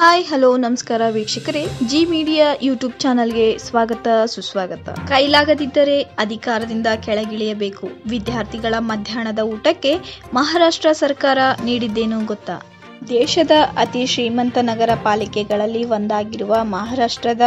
Hi hello ನಮಸ್ಕಾರ ವೀಕ್ಷಕರೇ. G media YouTube ಚಾನಲ್ಗೆ ಸ್ವಾಗತ, ಸುಸ್ವಾಗತ. ಕೈಲಾಗದಿದ್ದರೆ ಅಧಿಕಾರದಿಂದ ಕೆಳಗಿಳಿಯಬೇಕು. ವಿದ್ಯಾರ್ಥಿಗಳ ಮಧ್ಯಾಹ್ನದ ಊಟಕ್ಕೆ ಮಹಾರಾಷ್ಟ್ರ ಸರ್ಕಾರ ನೀಡಿದ್ದೇನು ಗೊತ್ತಾ? ದೇಶದ ಅತಿ ಶ್ರೀಮಂತ ನಗರ ಪಾಲಿಕೆಗಳಲ್ಲಿ ಒಂದಾಗಿರುವ ಮಹಾರಾಷ್ಟ್ರದ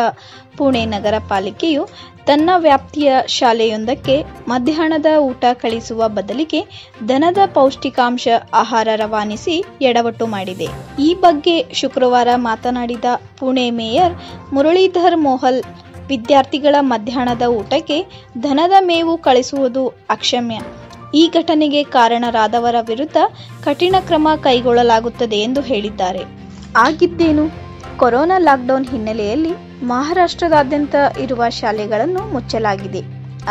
ಪುಣೆ ನಗರ ಪಾಲಿಕೆಯು ತನ್ನ ವ್ಯಾಪ್ತಿಯ ಶಾಲೆಯೊಂದಕ್ಕೆ ಮಧ್ಯಾಹ್ನದ ಊಟ ಕಳಿಸುವ ಬದಲಿಗೆ ದನದ ಪೌಷ್ಟಿಕಾಂಶ ಆಹಾರ ರವಾನಿಸಿ ಎಡವಟ್ಟು ಮಾಡಿದೆ. ಈ ಬಗ್ಗೆ ಶುಕ್ರವಾರ ಮಾತನಾಡಿದ ಪುಣೆ ಮೇಯರ್ ಮುರಳೀಧರ್ ಮೋಹಲ್, ವಿದ್ಯಾರ್ಥಿಗಳ ಮಧ್ಯಾಹ್ನದ ಊಟಕ್ಕೆ ದನದ ಮೇವು ಕಳಿಸುವುದು ಅಕ್ಷಮ್ಯ. ಈ ಘಟನೆಗೆ ಕಾರಣರಾದವರ ವಿರುದ್ಧ ಕಠಿಣ ಕ್ರಮ ಕೈಗೊಳ್ಳಲಾಗುತ್ತದೆ ಎಂದು ಹೇಳಿದ್ದಾರೆ. ಆಗಿದ್ದೇನು ಕೊರೋನಾ ಲಾಕ್ಡೌನ್ ಹಿನ್ನೆಲೆಯಲ್ಲಿ ಮಹಾರಾಷ್ಟ್ರದಾದ್ಯಂತ ಇರುವ ಶಾಲೆಗಳನ್ನು ಮುಚ್ಚಲಾಗಿದೆ.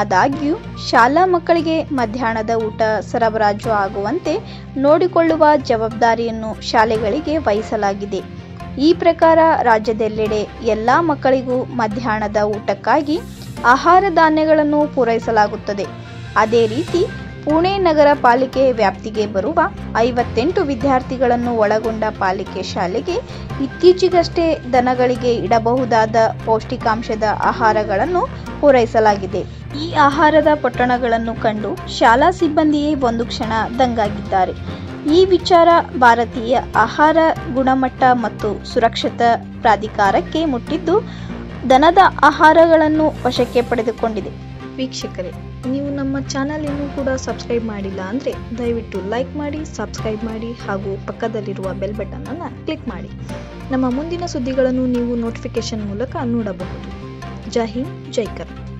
ಆದಾಗ್ಯೂ, ಶಾಲಾ ಮಕ್ಕಳಿಗೆ ಮಧ್ಯಾಹ್ನದ ಊಟ ಸರಬರಾಜು ಆಗುವಂತೆ ನೋಡಿಕೊಳ್ಳುವ ಜವಾಬ್ದಾರಿಯನ್ನು ಶಾಲೆಗಳಿಗೆ ವಹಿಸಲಾಗಿದೆ. ಈ ಪ್ರಕಾರ ರಾಜ್ಯದೆಲ್ಲೆಡೆ ಎಲ್ಲ ಮಕ್ಕಳಿಗೂ ಮಧ್ಯಾಹ್ನದ ಊಟಕ್ಕಾಗಿ ಆಹಾರ ಧಾನ್ಯಗಳನ್ನು ಪೂರೈಸಲಾಗುತ್ತದೆ. ಅದೇ ರೀತಿ ಪುಣೆ ನಗರ ಪಾಲಿಕೆ ವ್ಯಾಪ್ತಿಗೆ ಬರುವ ಐವತ್ತೆಂಟು ವಿದ್ಯಾರ್ಥಿಗಳನ್ನು ಒಳಗೊಂಡ ಪಾಲಿಕೆ ಶಾಲೆಗೆ ಇತ್ತೀಚೆಗಷ್ಟೇ ದನಗಳಿಗೆ ಇಡಬಹುದಾದ ಪೌಷ್ಟಿಕಾಂಶದ ಆಹಾರಗಳನ್ನು ಪೂರೈಸಲಾಗಿದೆ. ಈ ಆಹಾರದ ಪೊಟ್ಟಣಗಳನ್ನು ಕಂಡು ಶಾಲಾ ಸಿಬ್ಬಂದಿಯೇ ಒಂದು ಕ್ಷಣ ದಂಗಾಗಿದ್ದಾರೆ. ಈ ವಿಚಾರ ಭಾರತೀಯ ಆಹಾರ ಗುಣಮಟ್ಟ ಮತ್ತು ಸುರಕ್ಷತಾ ಪ್ರಾಧಿಕಾರಕ್ಕೆ ಮುಟ್ಟಿದ್ದು ದನದ ಆಹಾರಗಳನ್ನು ವಶಕ್ಕೆ ಪಡೆದುಕೊಂಡಿದೆ. ವೀಕ್ಷಕರೇ ನೀವು ನಮ್ಮ ಚಾನಲ್ ಇನ್ನೂ ಕೂಡ ಸಬ್ಸ್ಕ್ರೈಬ್ ಮಾಡಿಲ್ಲ ಅಂದರೆ ದಯವಿಟ್ಟು ಲೈಕ್ ಮಾಡಿ, ಸಬ್ಸ್ಕ್ರೈಬ್ ಮಾಡಿ ಹಾಗೂ ಪಕ್ಕದಲ್ಲಿರುವ ಬೆಲ್ ಬಟನನ್ನು ಕ್ಲಿಕ್ ಮಾಡಿ. ನಮ್ಮ ಮುಂದಿನ ಸುದ್ದಿಗಳನ್ನು ನೀವು ನೋಟಿಫಿಕೇಶನ್ ಮೂಲಕ ನೋಡಬಹುದು. ಜೈ ಹಿಂದ್, ಜೈ ಕರ್ನಾಟಕ.